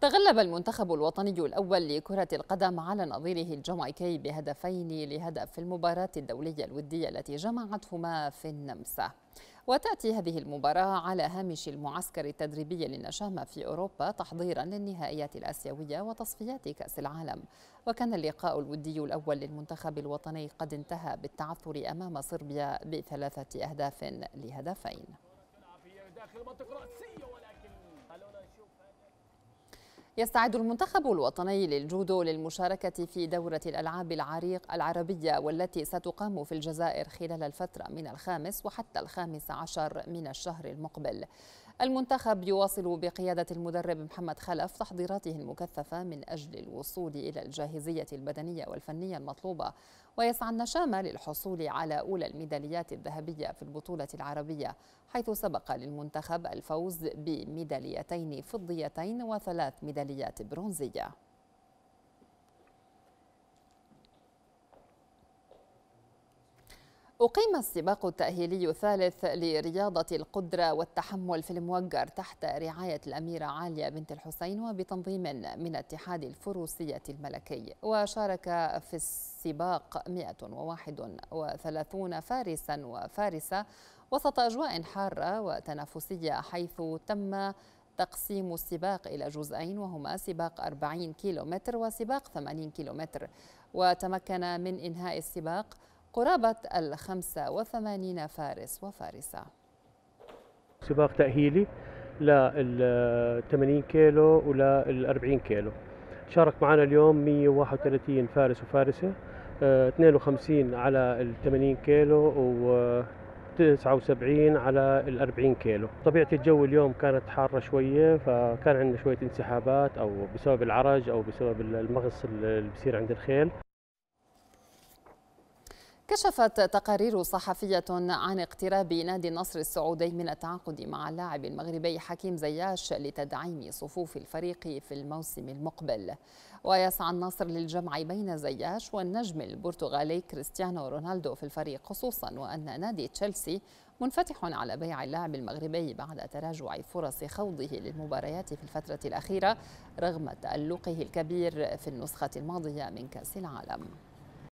تغلب المنتخب الوطني الأول لكرة القدم على نظيره الجامايكي بهدفين لهدف في المباراة الدولية الودية التي جمعتهما في النمسا. وتأتي هذه المباراة على هامش المعسكر التدريبي للنشامة في أوروبا تحضيرا للنهائيات الآسيوية وتصفيات كأس العالم. وكان اللقاء الودي الأول للمنتخب الوطني قد انتهى بالتعثر أمام صربيا بثلاثة أهداف لهدفين. يستعد المنتخب الوطني للجودو للمشاركة في دورة الألعاب العريق العربية والتي ستقام في الجزائر خلال الفترة من الخامس وحتى الخامس عشر من الشهر المقبل. المنتخب يواصل بقيادة المدرب محمد خلف تحضيراته المكثفة من أجل الوصول إلى الجاهزية البدنية والفنية المطلوبة ويسعى النشامة للحصول على أولى الميداليات الذهبية في البطولة العربية حيث سبق للمنتخب الفوز بميداليتين فضيتين وثلاث ميداليات برونزية. أقيم السباق التأهيلي الثالث لرياضة القدرة والتحمل في الموقر تحت رعاية الأميرة عالية بنت الحسين وبتنظيم من اتحاد الفروسية الملكي. وشارك في السباق 131 فارسا وفارسة وسط أجواء حارة وتنافسية حيث تم تقسيم السباق إلى جزئين وهما سباق 40 كيلومتر وسباق 80 كيلومتر. وتمكن من إنهاء السباق قرابة الخمسة وثمانين فارس وفارسة. سباق تأهيلي لل 80 كيلو ولل 40 كيلو. شارك معنا اليوم 131 فارس وفارسة 52 على ال 80 كيلو و 79 على ال 40 كيلو. طبيعة الجو اليوم كانت حارة شوية فكان عندنا شوية انسحابات أو بسبب العرج أو بسبب المغص اللي بيصير عند الخيل. كشفت تقارير صحفية عن اقتراب نادي النصر السعودي من التعاقد مع اللاعب المغربي حكيم زياش لتدعيم صفوف الفريق في الموسم المقبل. ويسعى النصر للجمع بين زياش والنجم البرتغالي كريستيانو رونالدو في الفريق خصوصا وأن نادي تشيلسي منفتح على بيع اللاعب المغربي بعد تراجع فرص خوضه للمباريات في الفترة الأخيرة رغم تألقه الكبير في النسخة الماضية من كأس العالم.